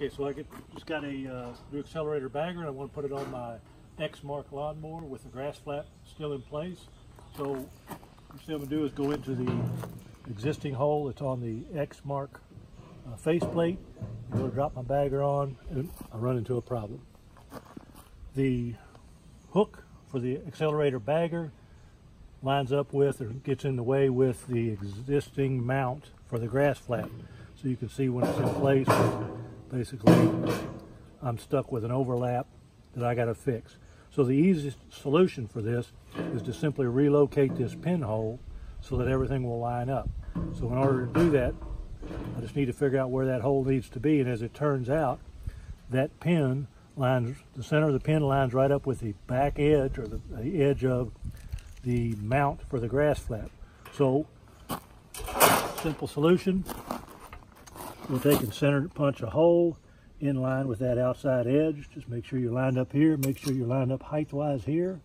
Okay, so I get, just got a uh, new accelerator bagger and I want to put it on my Exmark lawnmower with the GrassFlap still in place. So what I'm going to do is go into the existing hole that's on the Exmark uh, faceplate. I'm going to drop my bagger on and I run into a problem. The hook for the accelerator bagger lines up with or gets in the way with the existing mount for the GrassFlap. So you can see when it's in place, basically I'm stuck with an overlap that I got to fix. So the easiest solution for this is to simply relocate this pinhole so that everything will line up. So in order to do that, I just need to figure out where that hole needs to be. And as it turns out, that pin lines, the center of the pin lines right up with the back edge or the, the edge of the mount for the GrassFlap. So, simple solution, we'll take and center punch a hole in line with that outside edge. Just make sure you're lined up here. Make sure you're lined up height-wise here.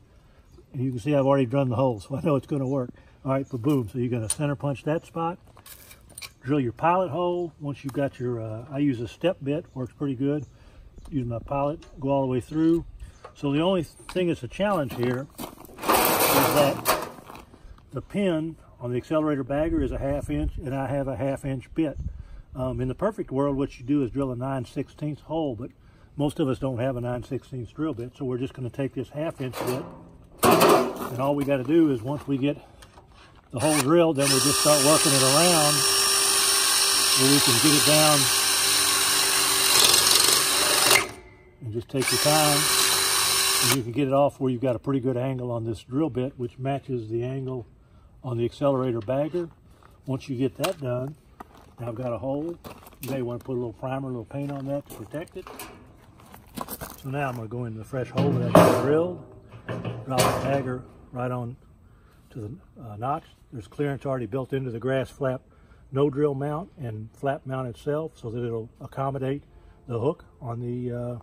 And you can see I've already drilled the hole, so I know it's going to work. All right, but boom. So you're going to center punch that spot. Drill your pilot hole. Once you've got your, uh, I use a step bit, works pretty good. Use my pilot, go all the way through. So the only thing that's a challenge here is that the pin on the accelerator bagger is a half inch and I have a half inch bit. Um, in the perfect world, what you do is drill a 9 16 hole, but most of us don't have a 9 16 drill bit, so we're just going to take this half inch bit, and all we got to do is once we get the hole drilled, then we just start working it around, where we can get it down, and just take your time, and you can get it off where you've got a pretty good angle on this drill bit, which matches the angle on the accelerator bagger. Once you get that done, now I've got a hole. You may want to put a little primer, a little paint on that to protect it. So now I'm going to go into the fresh hole that I drilled, drop the bagger right on to the uh, notch. There's clearance already built into the GrassFlap no drill mount and flap mount itself so that it'll accommodate the hook on the uh,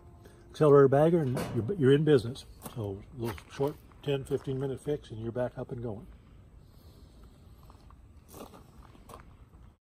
accelerator bagger and you're, you're in business. So a little short 10, 15 minute fix and you're back up and going.